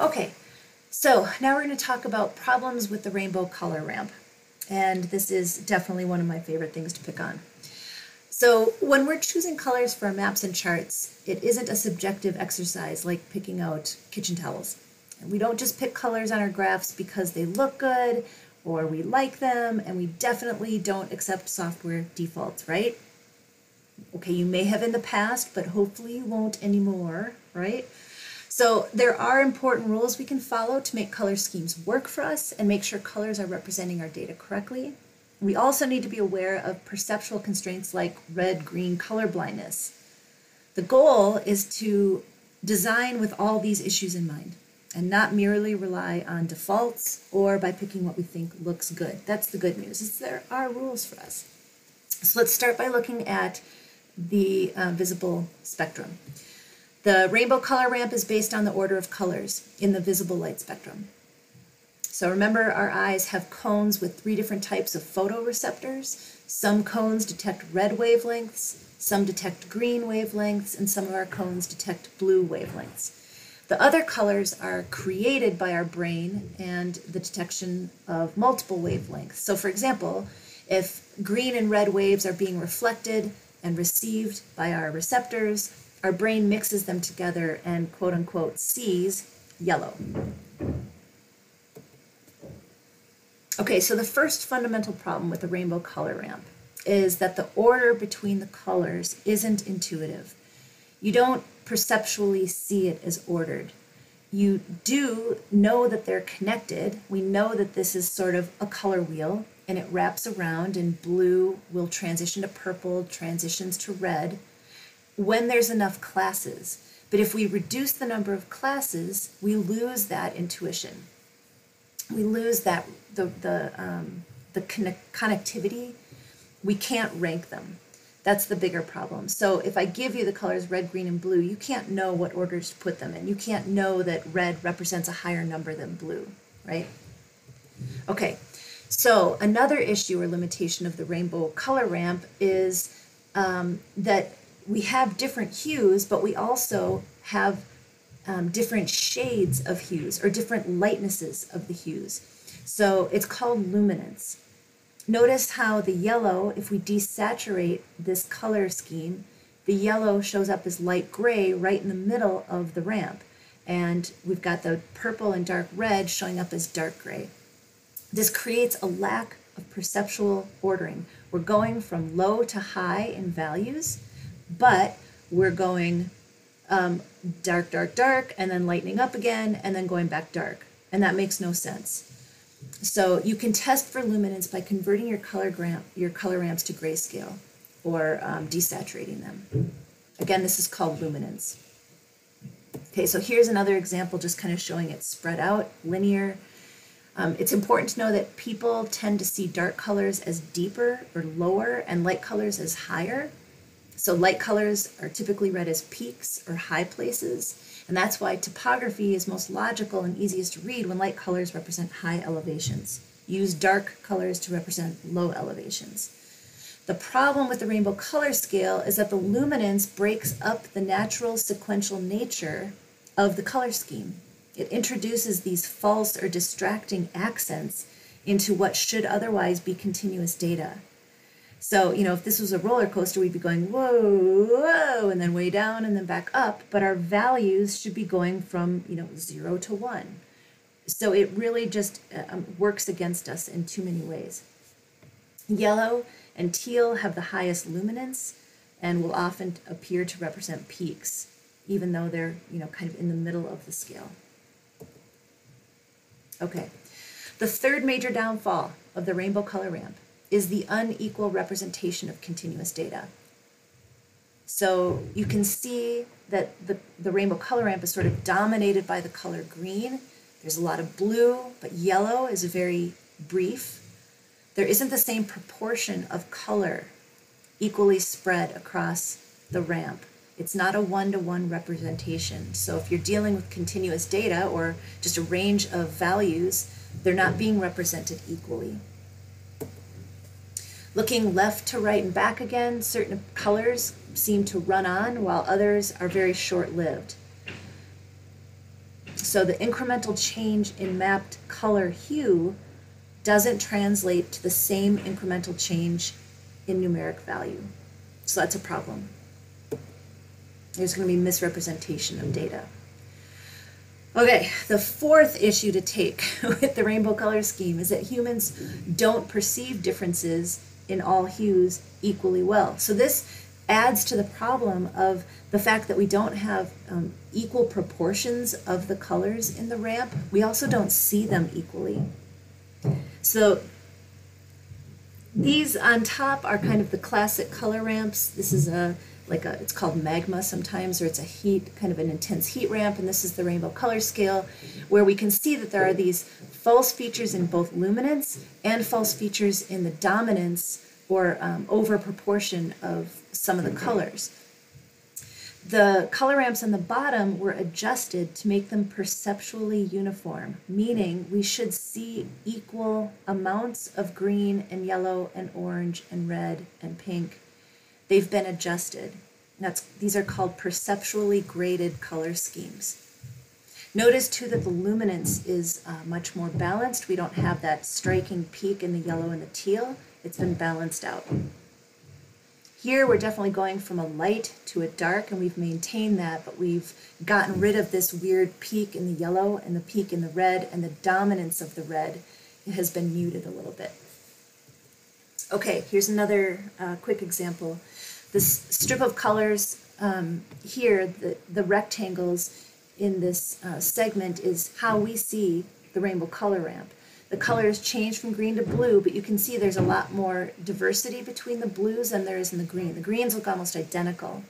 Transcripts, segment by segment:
Okay, so now we're going to talk about problems with the rainbow color ramp. And this is definitely one of my favorite things to pick on. So when we're choosing colors for our maps and charts, it isn't a subjective exercise like picking out kitchen towels. We don't just pick colors on our graphs because they look good or we like them, and we definitely don't accept software defaults, right? Okay, you may have in the past, but hopefully you won't anymore, right? So there are important rules we can follow to make color schemes work for us and make sure colors are representing our data correctly. We also need to be aware of perceptual constraints like red-green color blindness. The goal is to design with all these issues in mind and not merely rely on defaults or by picking what we think looks good. That's the good news, is there are rules for us. So let's start by looking at the uh, visible spectrum. The rainbow color ramp is based on the order of colors in the visible light spectrum. So remember our eyes have cones with three different types of photoreceptors. Some cones detect red wavelengths, some detect green wavelengths, and some of our cones detect blue wavelengths. The other colors are created by our brain and the detection of multiple wavelengths. So for example, if green and red waves are being reflected and received by our receptors, our brain mixes them together and quote unquote sees yellow. Okay, so the first fundamental problem with the rainbow color ramp is that the order between the colors isn't intuitive. You don't perceptually see it as ordered. You do know that they're connected. We know that this is sort of a color wheel and it wraps around and blue will transition to purple, transitions to red, when there's enough classes. But if we reduce the number of classes, we lose that intuition. We lose that the the um, the connect- connectivity. We can't rank them. That's the bigger problem. So if I give you the colors red, green, and blue, you can't know what orders to put them in. You can't know that red represents a higher number than blue, right? Okay, so another issue or limitation of the rainbow color ramp is um, that we have different hues, but we also have um, different shades of hues or different lightnesses of the hues. So it's called luminance. Notice how the yellow, if we desaturate this color scheme, the yellow shows up as light gray right in the middle of the ramp. And we've got the purple and dark red showing up as dark gray. This creates a lack of perceptual ordering. We're going from low to high in values, but we're going um, dark, dark, dark, and then lightening up again, and then going back dark. And that makes no sense. So you can test for luminance by converting your color gram, your color ramps to grayscale or um, desaturating them. Again, this is called luminance. Okay, so here's another example just kind of showing it spread out, linear. Um, it's important to know that people tend to see dark colors as deeper or lower and light colors as higher. So light colors are typically read as peaks or high places, and that's why topography is most logical and easiest to read when light colors represent high elevations. Use dark colors to represent low elevations. The problem with the rainbow color scale is that the luminance breaks up the natural sequential nature of the color scheme. It introduces these false or distracting accents into what should otherwise be continuous data. So, you know, if this was a roller coaster, we'd be going, whoa, whoa, and then way down and then back up. But our values should be going from, you know, zero to one. So it really just uh, um, works against us in too many ways. Yellow and teal have the highest luminance and will often appear to represent peaks, even though they're, you know, kind of in the middle of the scale. Okay. The third major downfall of the rainbow color ramp is the unequal representation of continuous data. So you can see that the, the rainbow color ramp is sort of dominated by the color green. There's a lot of blue, but yellow is very brief. There isn't the same proportion of color equally spread across the ramp. It's not a one-to-one -one representation. So if you're dealing with continuous data or just a range of values, they're not being represented equally. Looking left to right and back again, certain colors seem to run on while others are very short lived. So the incremental change in mapped color hue doesn't translate to the same incremental change in numeric value. So that's a problem. There's going to be misrepresentation of data. Okay, the fourth issue to take with the rainbow color scheme is that humans don't perceive differences in all hues equally well. So this adds to the problem of the fact that we don't have um, equal proportions of the colors in the ramp. We also don't see them equally. So these on top are kind of the classic color ramps. This is a like a it's called magma sometimes or it's a heat kind of an intense heat ramp and this is the rainbow color scale where we can see that there are these false features in both luminance and false features in the dominance or um, over proportion of some of the colors. The color ramps on the bottom were adjusted to make them perceptually uniform, meaning we should see equal amounts of green and yellow and orange and red and pink. They've been adjusted. That's, these are called perceptually graded color schemes. Notice too that the luminance is uh, much more balanced. We don't have that striking peak in the yellow and the teal. It's been balanced out. Here we're definitely going from a light to a dark and we've maintained that, but we've gotten rid of this weird peak in the yellow and the peak in the red and the dominance of the red has been muted a little bit. Okay, here's another uh, quick example. This strip of colors um, here, the, the rectangles in this uh, segment is how we see the rainbow color ramp. The colors change from green to blue, but you can see there's a lot more diversity between the blues than there is in the green. The greens look almost identical,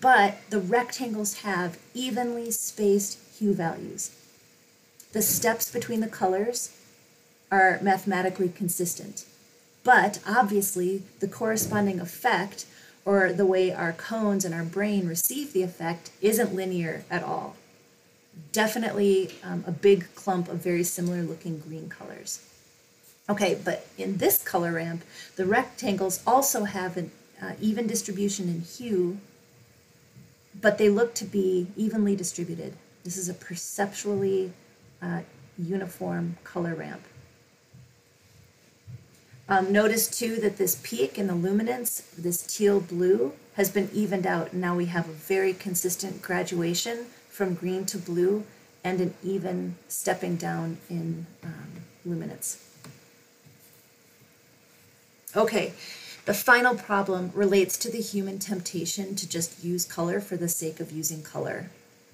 but the rectangles have evenly spaced hue values. The steps between the colors are mathematically consistent, but obviously the corresponding effect or the way our cones and our brain receive the effect isn't linear at all definitely um, a big clump of very similar looking green colors. Okay, but in this color ramp, the rectangles also have an uh, even distribution in hue, but they look to be evenly distributed. This is a perceptually uh, uniform color ramp. Um, notice too that this peak in the luminance, this teal blue, has been evened out. And now we have a very consistent graduation from green to blue and an even stepping down in um, luminance. Okay, the final problem relates to the human temptation to just use color for the sake of using color.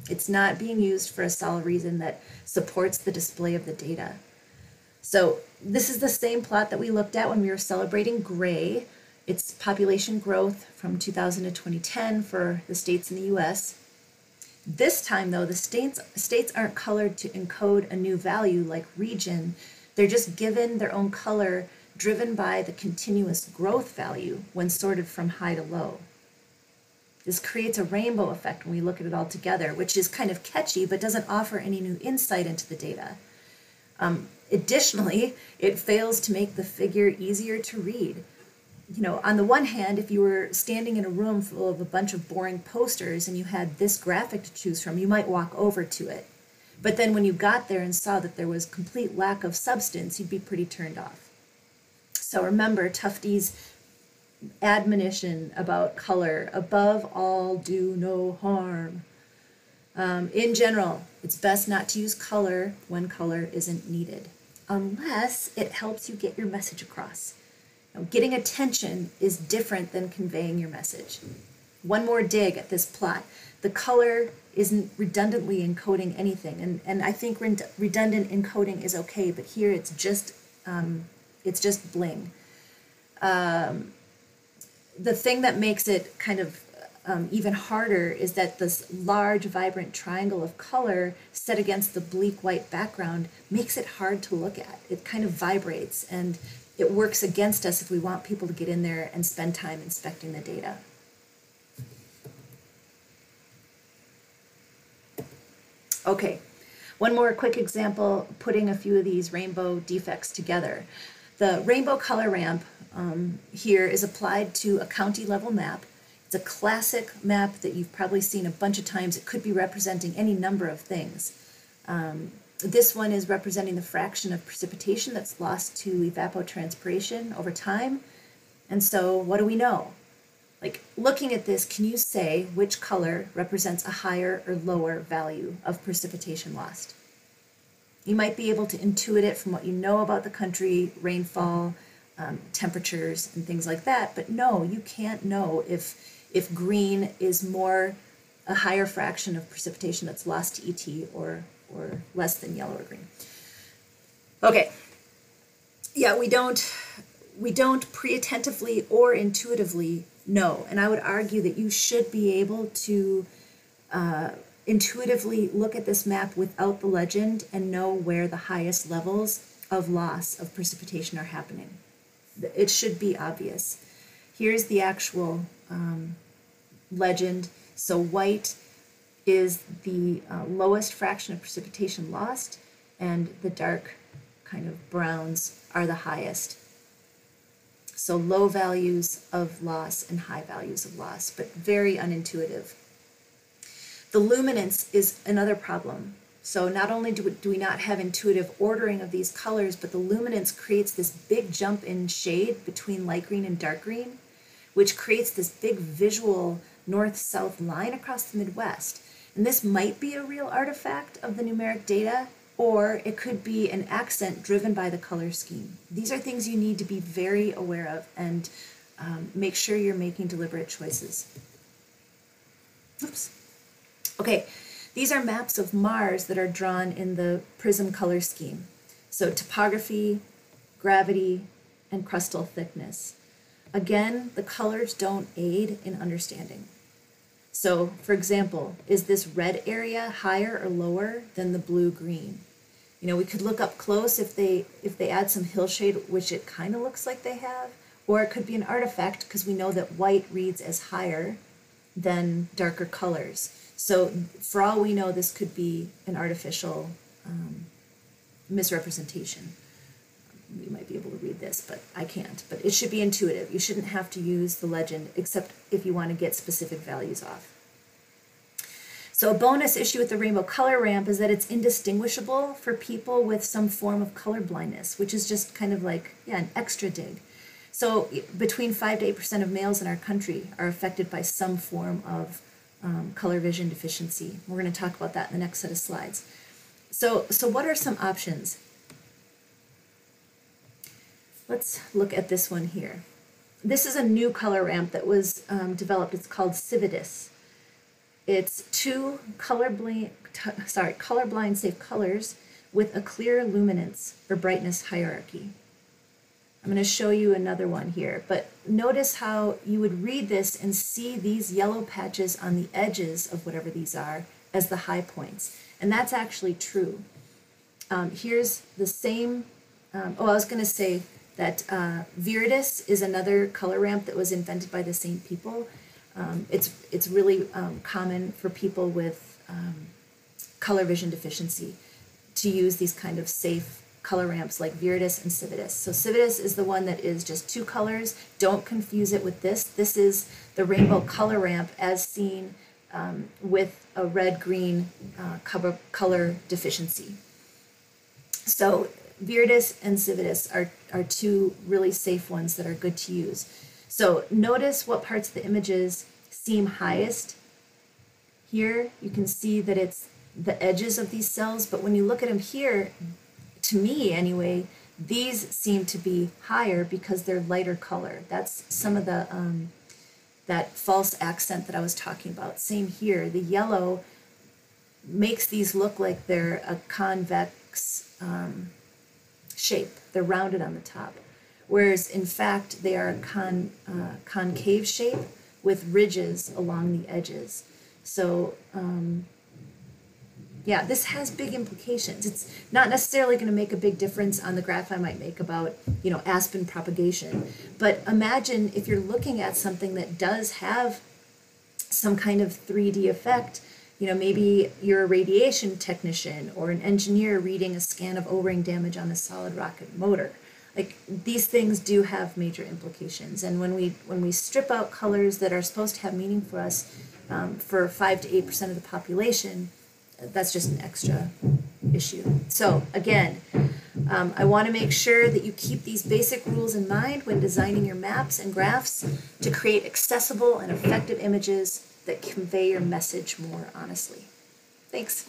It's not being used for a solid reason that supports the display of the data. So this is the same plot that we looked at when we were celebrating gray. It's population growth from 2000 to 2010 for the states in the US. This time, though, the states, states aren't colored to encode a new value like region. They're just given their own color driven by the continuous growth value when sorted from high to low. This creates a rainbow effect when we look at it all together, which is kind of catchy but doesn't offer any new insight into the data. Um, additionally, it fails to make the figure easier to read you know, on the one hand, if you were standing in a room full of a bunch of boring posters and you had this graphic to choose from, you might walk over to it. But then when you got there and saw that there was complete lack of substance, you'd be pretty turned off. So remember Tufte's admonition about color above all, do no harm. Um, in general, it's best not to use color when color isn't needed, unless it helps you get your message across. Now, getting attention is different than conveying your message. One more dig at this plot. The color isn't redundantly encoding anything, and, and I think redundant encoding is okay, but here it's just um, it's just bling. Um, the thing that makes it kind of um, even harder is that this large, vibrant triangle of color set against the bleak white background makes it hard to look at. It kind of vibrates, and it works against us if we want people to get in there and spend time inspecting the data. Okay, one more quick example, putting a few of these rainbow defects together. The rainbow color ramp um, here is applied to a county level map. It's a classic map that you've probably seen a bunch of times. It could be representing any number of things. Um, this one is representing the fraction of precipitation that's lost to evapotranspiration over time. And so what do we know? Like looking at this, can you say which color represents a higher or lower value of precipitation lost? You might be able to intuit it from what you know about the country, rainfall, um, temperatures, and things like that. But no, you can't know if if green is more a higher fraction of precipitation that's lost to ET or or less than yellow or green. Okay. Yeah, we don't we don't pre-attentively or intuitively know, and I would argue that you should be able to uh, intuitively look at this map without the legend and know where the highest levels of loss of precipitation are happening. It should be obvious. Here's the actual um, legend. So white is the uh, lowest fraction of precipitation lost, and the dark kind of browns are the highest. So low values of loss and high values of loss, but very unintuitive. The luminance is another problem. So not only do we, do we not have intuitive ordering of these colors, but the luminance creates this big jump in shade between light green and dark green, which creates this big visual north-south line across the Midwest. And this might be a real artifact of the numeric data, or it could be an accent driven by the color scheme. These are things you need to be very aware of and um, make sure you're making deliberate choices. Oops. Okay, these are maps of Mars that are drawn in the prism color scheme. So topography, gravity, and crustal thickness. Again, the colors don't aid in understanding. So, for example, is this red area higher or lower than the blue-green? You know, we could look up close if they if they add some hillshade, which it kind of looks like they have, or it could be an artifact because we know that white reads as higher than darker colors. So, for all we know, this could be an artificial um, misrepresentation you might be able to this, but I can't. But it should be intuitive. You shouldn't have to use the legend except if you want to get specific values off. So a bonus issue with the rainbow color ramp is that it's indistinguishable for people with some form of color blindness, which is just kind of like, yeah, an extra dig. So between 5 to 8% of males in our country are affected by some form of um, color vision deficiency. We're going to talk about that in the next set of slides. So, so what are some options? Let's look at this one here. This is a new color ramp that was um, developed. It's called Cividis. It's two colorblind, sorry, colorblind safe colors with a clear luminance or brightness hierarchy. I'm going to show you another one here, but notice how you would read this and see these yellow patches on the edges of whatever these are as the high points. And that's actually true. Um, here's the same, um, oh, I was going to say that uh, Viridis is another color ramp that was invented by the same people. Um, it's, it's really um, common for people with um, color vision deficiency to use these kind of safe color ramps like Viridis and Cividis. So Cividis is the one that is just two colors. Don't confuse it with this. This is the rainbow color ramp as seen um, with a red-green uh, color, color deficiency. So Viridis and Cividis are, are two really safe ones that are good to use. So notice what parts of the images seem highest. Here you can see that it's the edges of these cells, but when you look at them here, to me anyway, these seem to be higher because they're lighter color. That's some of the, um, that false accent that I was talking about. Same here, the yellow makes these look like they're a convex um, shape. They're rounded on the top. Whereas in fact, they are a con, uh, concave shape with ridges along the edges. So um, yeah, this has big implications. It's not necessarily going to make a big difference on the graph I might make about, you know, aspen propagation. But imagine if you're looking at something that does have some kind of 3D effect you know, maybe you're a radiation technician or an engineer reading a scan of O-ring damage on a solid rocket motor. Like these things do have major implications, and when we when we strip out colors that are supposed to have meaning for us, um, for five to eight percent of the population, that's just an extra issue. So again, um, I want to make sure that you keep these basic rules in mind when designing your maps and graphs to create accessible and effective images that convey your message more honestly. Thanks.